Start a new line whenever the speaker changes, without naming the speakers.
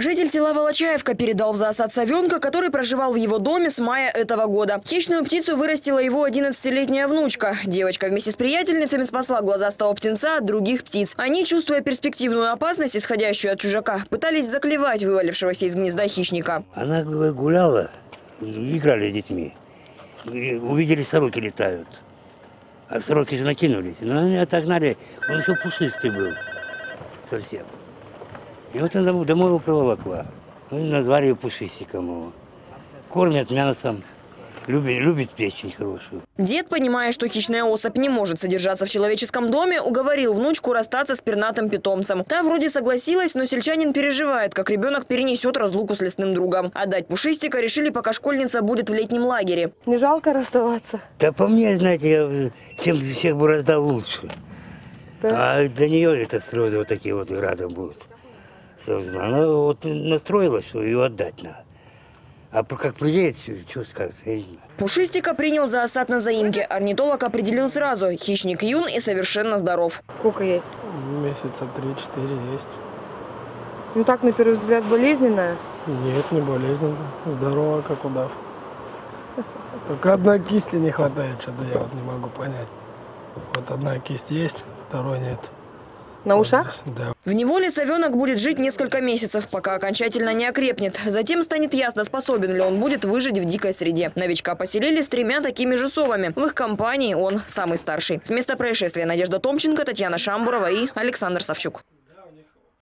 Житель села Волочаевка передал в засад совенка, который проживал в его доме с мая этого года. Хищную птицу вырастила его 11-летняя внучка. Девочка вместе с приятельницами спасла глазастого птенца от других птиц. Они, чувствуя перспективную опасность, исходящую от чужака, пытались заклевать вывалившегося из гнезда хищника.
Она гуляла, играли с детьми. И увидели, сороки летают. А сороки же накинулись. Но они отогнали, он еще пушистый был совсем. И вот она домой- его приволокла. Ну, назвали ее пушистиком его. Кормят мясом, любит, любит печень хорошую.
Дед, понимая, что хищная особь не может содержаться в человеческом доме, уговорил внучку расстаться с пернатым питомцем. Та вроде согласилась, но сельчанин переживает, как ребенок перенесет разлуку с лесным другом. Отдать пушистика решили, пока школьница будет в летнем лагере.
Не жалко расставаться?
Да по мне, знаете, я всем всех бы раздал лучше.
Да.
А для нее это слезы вот такие вот рядом будут. Собственно, Она вот настроилась, что ее отдать надо. А про- как приедет, что скажется, я не знаю.
Пушистика принял за осад на заимке. Орнитолог определил сразу. Хищник юн и совершенно здоров.
Сколько ей?
Месяца три-четыре есть.
Ну так, на первый взгляд, болезненная.
Нет, не болезненно. Здорово, как удав. Только одной кисти не хватает, что-то я вот не могу понять. Вот одна кисть есть, второй нет.
На ушах?
Да.
В неволе совенок будет жить несколько месяцев, пока окончательно не окрепнет. Затем станет ясно, способен ли он будет выжить в дикой среде. Новичка поселили с тремя такими же совами. В их компании он самый старший. С места происшествия Надежда Томченко, Татьяна Шамбурова и Александр Савчук.